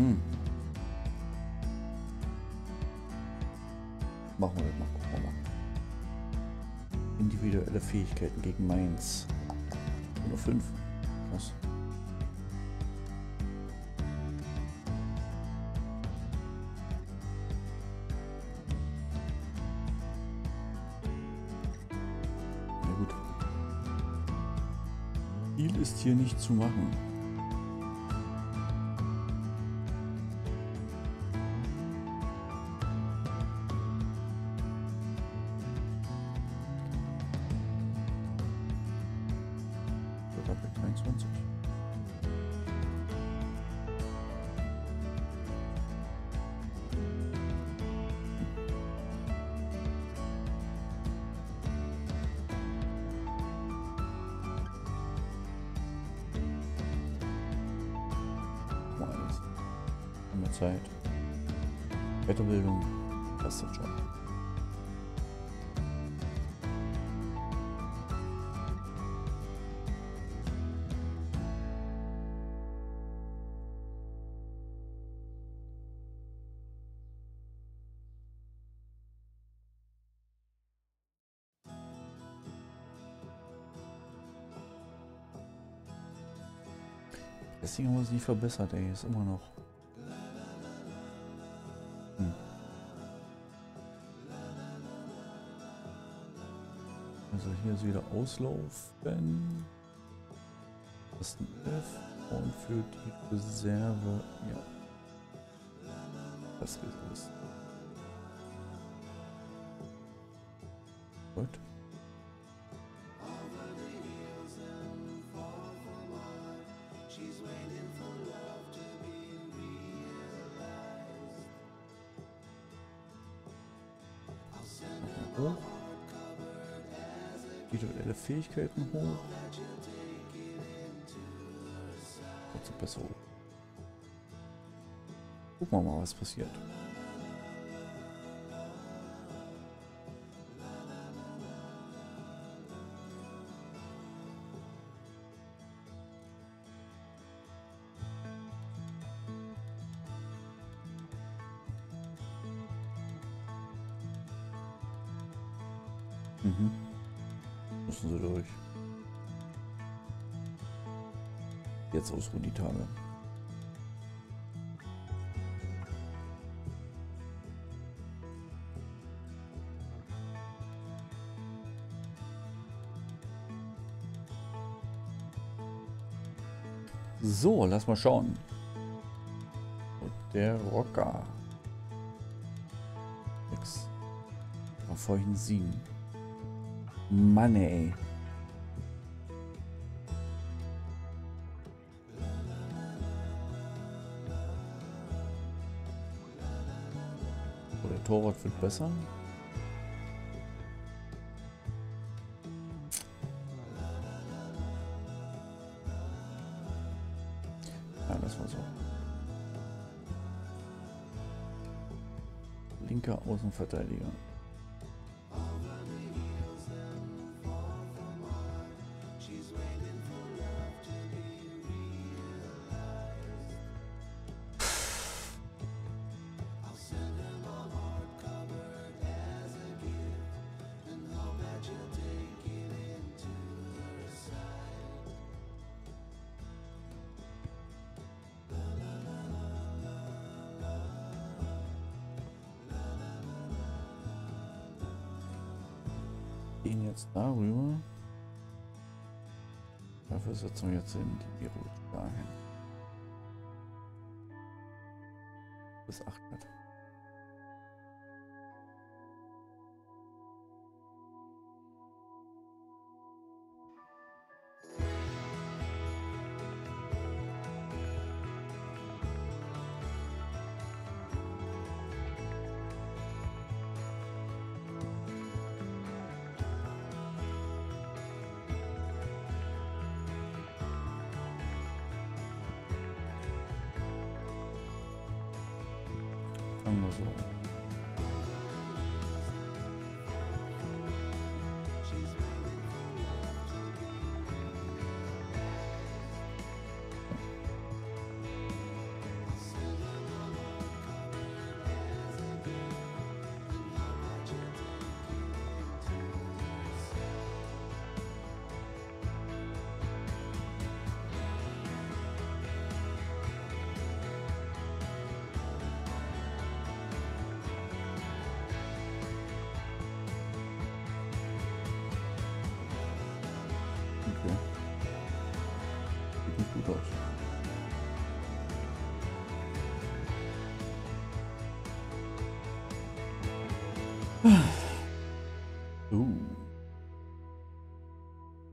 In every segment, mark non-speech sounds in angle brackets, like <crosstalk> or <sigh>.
Hm. Machen wir mal. Gucken wir mal. Individuelle Fähigkeiten gegen Mainz. Nur fünf. Krass. Ist hier nicht zu machen. Doppel 23. Mal alles. Haben wir Zeit. Weiterbildung, das. Das Ding haben wir uns nicht verbessert, ey. Ist immer noch. Hm. Also hier ist wieder auslaufen. Das ist ein F. Und für die Reserve, ja. Das ist es. Gut. Hoch. Individuelle Fähigkeiten hoch. Kurze besser hoch. Gucken wir mal, was passiert. Mhm. Müssen sie durch. Jetzt ausruhen die Tage. So, lass mal schauen. Der Rocker. Nix. War vorhin sieben. Mann, ey. So, der Torwart wird besser. Ja, das war so. Linker Außenverteidiger. Gehen jetzt darüber. Dafür setzen wir jetzt in die Route dahin. Bis 8 Oswald.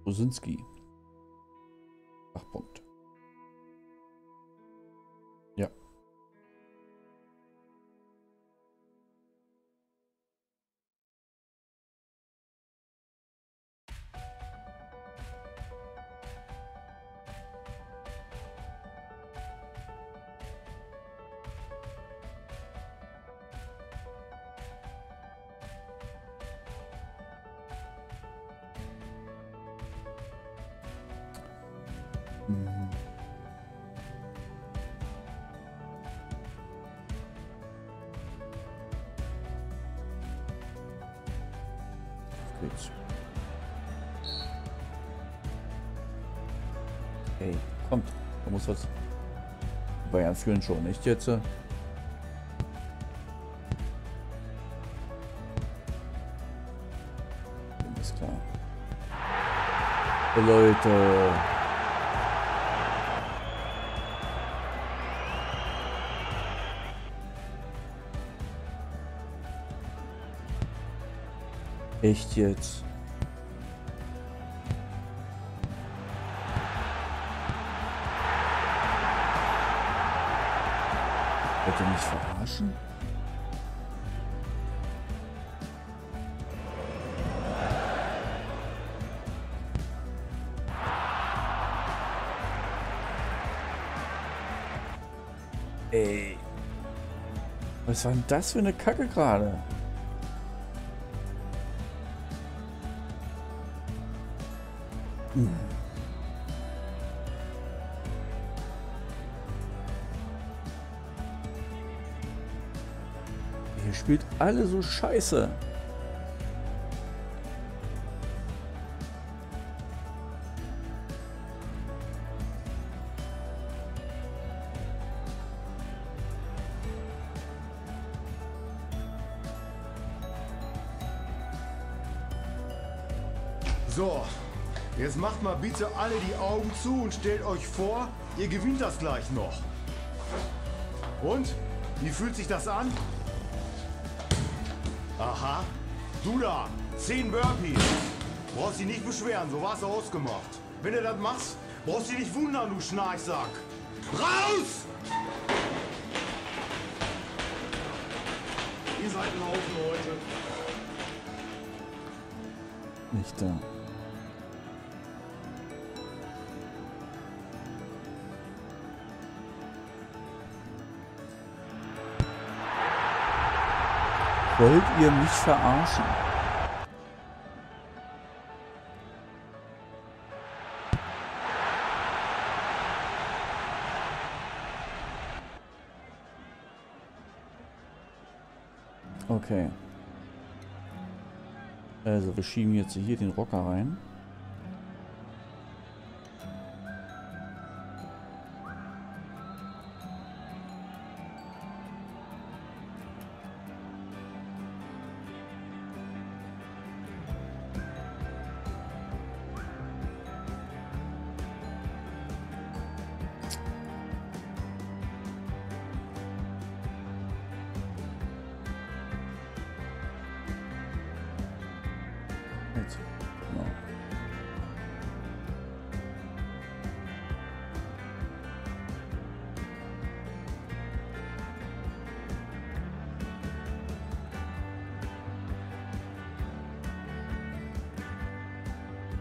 Rosinski. Ach, Punkt. Geht's. Hey, kommt. Da muss was. Die Bayern führen schon, nicht jetzt? Ist klar. Leute. Echt jetzt? Wollt ihr mich verarschen? Ey. Was war denn das für eine Kacke gerade? Ihr spielt alle so scheiße. So, jetzt macht mal bitte alle die Augen zu und stellt euch vor, ihr gewinnt das gleich noch. Und? Wie fühlt sich das an? Aha. Du da, 10 Burpees. Brauchst dich nicht beschweren, so war's ausgemacht. Wenn du das machst, brauchst dich nicht wundern, du Schnarchsack. Raus! Ihr seid ein Haufen Leute. Nicht da. Wollt ihr mich verarschen? Okay. Also, wir schieben jetzt hier den Rocker rein.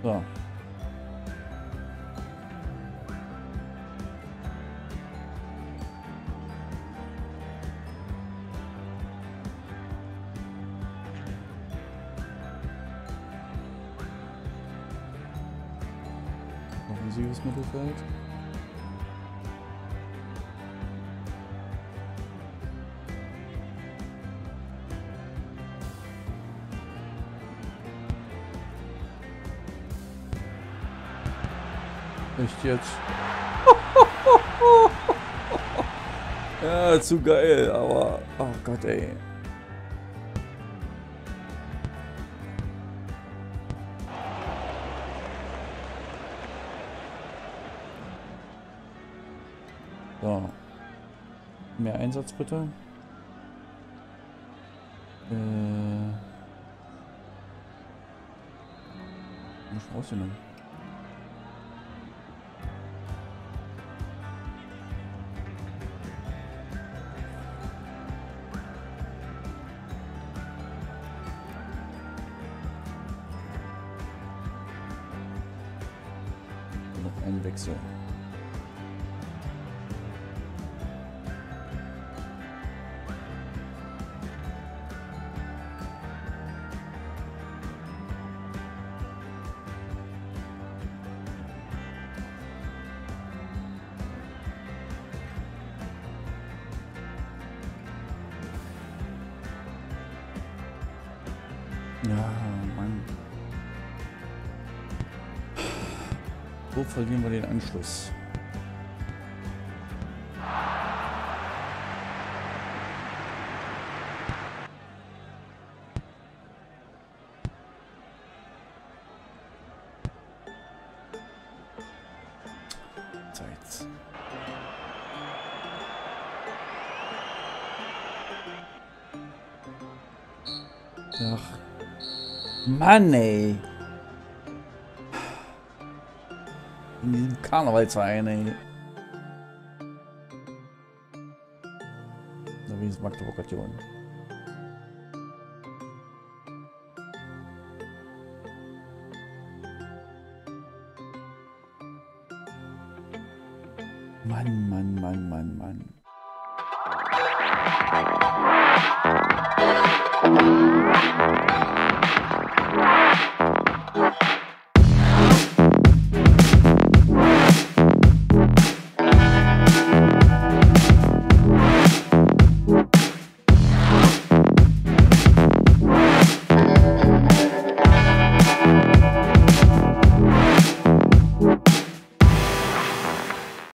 So. Offensives Mittelfeld. Jetzt? <laughs> ja, zu geil, aber... Oh Gott, ey. So. Mehr Einsatz bitte. Äh. Muss rausnehmen. Ja, Mann. So verlieren wir den Anschluss. Ach, Mann, ey. In diesem Karnevalsverein, ey. Da wenigstens Magdeburg hat